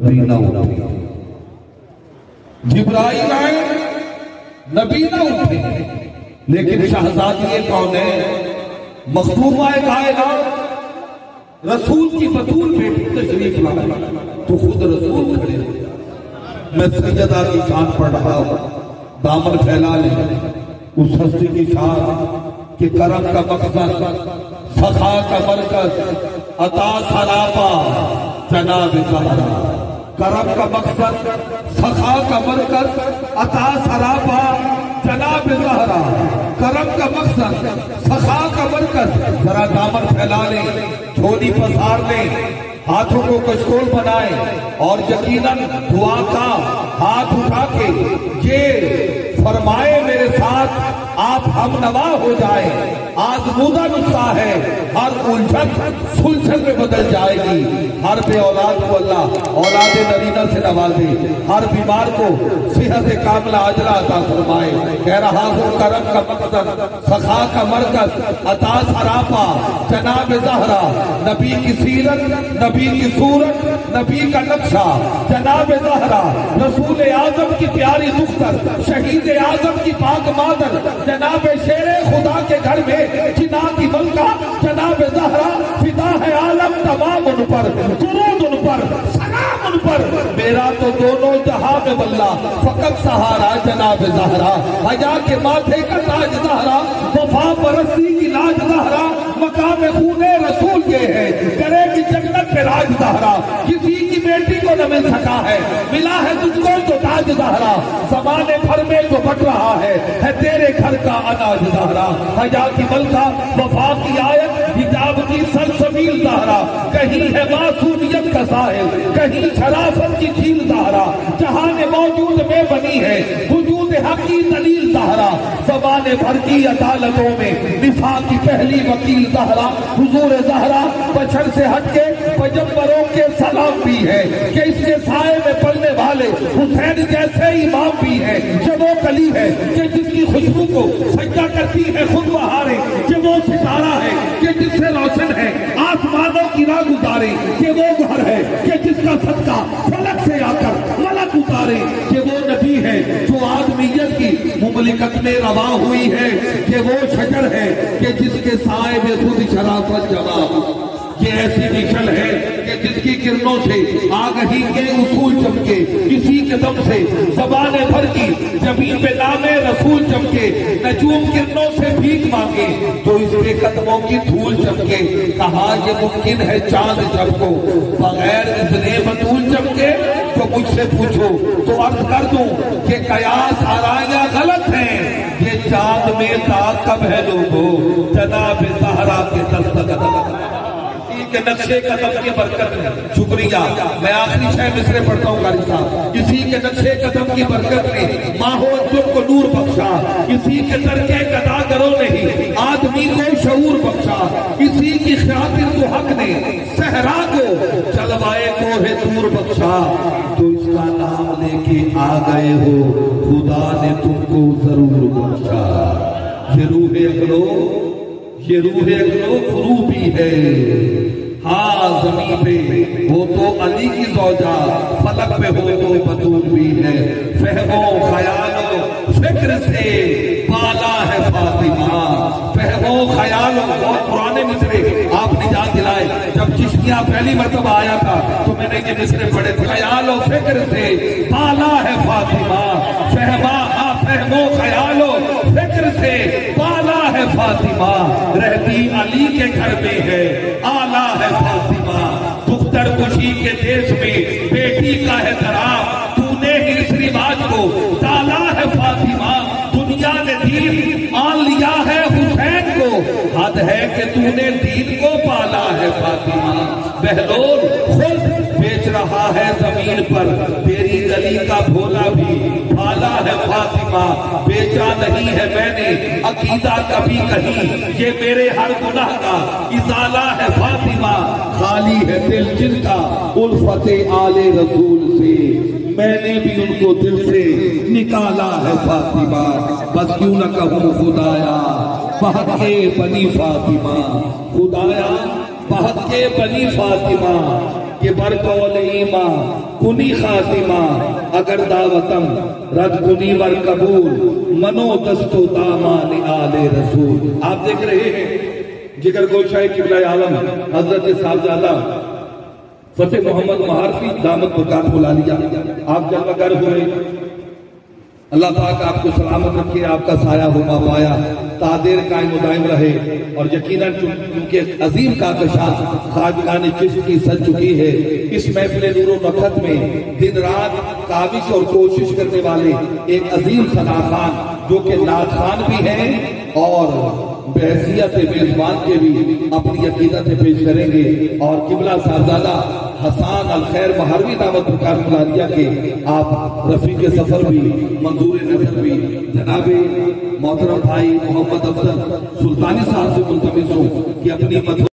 نبی نہ اٹھے۔ جبرائیل آئے نبی نہ اٹھے۔ لیکن شہزادی کون ہے؟ مختومہ کائنات۔ رسول کی بطول بیٹی تشریف لائے۔ تو خود رسول کھڑے۔ میں سیدہ کی شان پڑھ رہا ہوں۔ دامن پھیلا لے۔ اس ہستی کی شان کہ کرم کا مقصد، سخا کا مرکز، عطا سراپا، جناب زہرا۔ کرم کا مقصد سخا کا مرکز عطا سراپا جناب زہرہ مقصد، سخا کا مرکز، ذرا دامن پھیلا لیں جھولی پسار لیں ہاتھوں کو کشکول بنائیں اور یقیناً دعا کا ہاتھ اٹھا کے یہ فرمائے میرے ساتھ، آپ ہم نوا ہو جائیں آج مودہ نسخہ ہے، ہر الجھن سلجھن میں بدل جائے گی، ہر بے اولاد کو اللہ اولاد نرینہ سے نوازے، ہر بیمار کو صحت کاملہ عجلہ عطا فرمائے، کہہ رہا ہوں، کرم کا مقصد سخا کا مرکز عطا سراپا جناب زہرا، نبی کی سیرت، نبی کی صورت، نبی کا نقشہ، جناب زہرا، رسول اعظم کی پیاری دختر، شہید اعظم کی پاک مادر، جناب شیر خدا کے گھر میں جنا کی ملکہ، جناب زہرا فدا ہے عالم تمام ان پر، درود ان پر، سلام ان پر میرا تو دونوں جہاں میں بلہ فقط سہارا جناب زہرا۔ حجا کے ماتھے کا تاج زہرا۔ وفا پرستی کی لاج زہرا۔ مقام خون رسول یہ ہے۔ کرے گی جنت پہ راج زہرا۔ کسی کی بیٹی کو نہ مل سکا ہے۔ ملا ہے تجھ کو تو تاج زہرا۔ زمانے بھر میں جو بٹ رہا ہے ہے تیرے گھر کا اناج زہرا۔ حجا کی ملکہ، وفا کی آیت زہرا کہیں ہے معصومیت کا ساحل کہیں شرافت کی جھیل زہرا، جہاں موجود میں بنی ہے، وجود حق کی دلیل زہرا زمانے بھر کی عدالتوں میں نفا کی پہلی وکیل زہرا، حضور زہرا بچڑ سے ہٹ کے پیغمبروں کے سلام بھی ہے، کہ اس کے سائے میں پلنے والے حسین جیسے امام بھی ہے جب وہ کلی ہے، کہ جس کی خوشبو کو سجدہ کرتی ہے، خود بہارے، کہ وہ ستارہ ہے، کہ جس سے روشن ہے آسمانوں کی راہ گزارے کہ وہ گھر ہے کہ جس کا صدقہ فلک سے آ کر ملک اتارے کہ وہ نبی ہے جو آدمیت کی مملکت میں روا ہوئی ہے کہ وہ شجر ہے کہ جس کے سائے میں خود شرافت جمع ہو۔ یہ ایسی نشل ہے کہ جس کی کرنوں سے آگہی کے اصول چمکے، کسی قدم سے زبان بھر کی، زمین پہ نام رسول چمکے، نجوم کرنوں سے بھیک مانگے، تو اس کے قدموں کی دھول چمکے، کہا یہ ممکن ہے چاند جب کو، بغیر اتنے بطول چمکے، تو مجھ سے پوچھو، تو عرض کر دوں کہ قیاس آرائیاں غلط ہیں۔ یہ چاند میں تاک کب ہے لوگو؟ جناب سہرا کے نقشے قدم کی برکت ہے شکریہ۔ میں آخری شہ مصرے پڑھتا ہوں قاری صاحب۔ اسی کے نقشے قدم کی برکت نے ماحول تم کو نور بخشا۔ اسی کے ترکے قدا کرو نہیں آدمی کو شعور بخشا۔ اسی کی خاطر تو حق نے صحرا کو چلوائے کو ہے دور بخشا۔ تو اس کا نام لے کے آ گئے ہو، خدا نے تم کو ضرور بخشا۔ یہ روح اگلو یہ روح اگلو فروبی ہے۔ ہاں زمین پہ وہ تو علی کی زوجہ، فلک پہ ہو تو بطول بھی ہے۔ فہم و خیال و فکر سے بالا ہے فاطمہ۔ فہم و خیال و بہت پرانے مصرے آپ نے جان دلائے۔ جب چشتیاں پہلی مرتبہ آیا تھا، تو میں نے یہ مصرے پڑھے خیال و فکر سے بالا ہے فاطمہ۔ فہما ہاں، فہم و خیال و فکر سے بالا ہے فاطمہ۔ رہتی کے گھر میں ہے۔ آلہ ہے فاطمہ۔ دختر خوشی کے دیش میں بیٹی کا ہے درام تو نے ہی اس رواج کو ڈالا ہے فاطمہ۔ دنیا نے دین آن لیا ہے حسین کو۔ حد ہے کہ تو نے دین کو پالا ہے فاطمہ۔ بہلول خود بیچ رہا ہے زمین پر تیری گلی کا بھولا بھی پالا ہے فاطمہ بیچا نہیں ہے میں نے، عقیدہ کبھی کہیں یہ میرے ہر گناہ کا ازالہ ہے فاطمہ۔ خالی ہے دل جن کا، الفت آل رسول سے۔ میں نے بھی ان کو دل سے نکالا ہے فاطمہ۔ بس کیوں نہ کہوں خدایا، بہت بنی فاطمہ۔ خدایا بہت کے بنی فاطمہ، کہ برکول ایما کنی خاتمہ، اگر دعوتم رد کنی ور قبول، منو دستو دامان آل رسول۔ آپ دیکھ رہے ہیں، جگر گوشہ قبلہ عالم حضرت صاحبزادہ فتح محمد مہارفی دامت بکار بلا لیا۔ آپ جلوہ گر ہوئے اللہ پاک آپ کو سلامت رکھے، آپ کا سایہ ہوا پایا، تادیر قائم و دائم رہے اور یقیناً کیونکہ عظیم کا کشاہ خاجگان چشت کی سج چکی ہے، اس محفل نور و نقط میں دن رات کاوش اور کوشش کرنے والے ایک عظیم خان جو کہ ناخان بھی ہیں اور بحثیت میزبان کے بھی اپنی عقیدت پیش کریں گے اور قبلہ صاحبزادہ حسان الخیر مہاروی دعوت پرکار ملادیا کے آپ رفیق سفر بھی، منظور نظر بھی، جناب محترم بھائی محمد افضل، سلطانی صاحب سے ملتمس ہوں کہ اپنی مدد